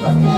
Thank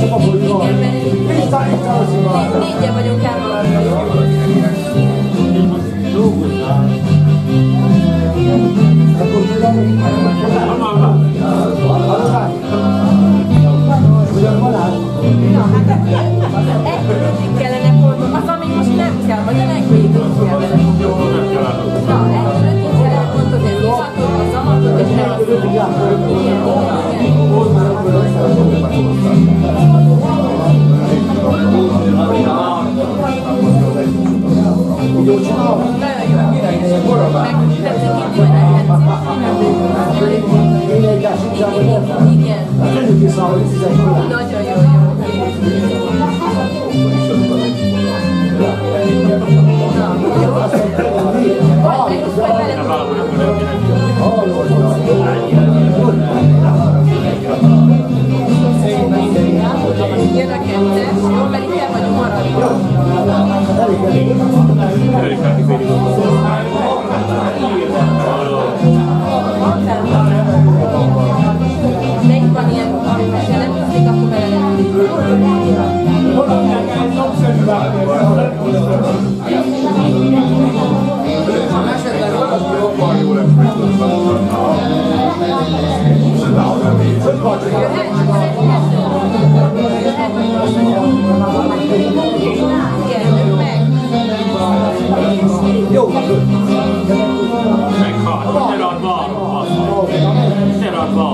Csak abból van. Négy, négy, négy, négy, négy, négy, négy, négy, négy, négy, négy, 我干吗呢？好好干，不要过来。you saw this is a hula. Será qual? Será qual?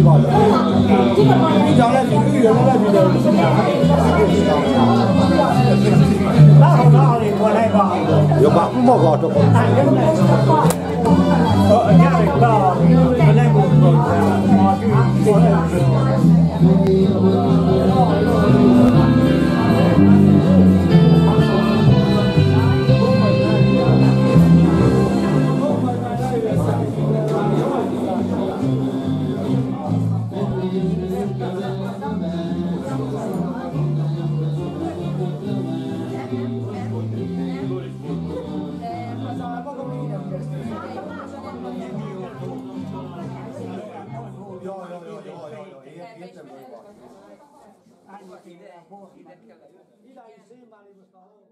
你将来是演员，将来是演员，的。来是演员，将来是演员。那好，那我来吧。有吧，莫搞这个。the whole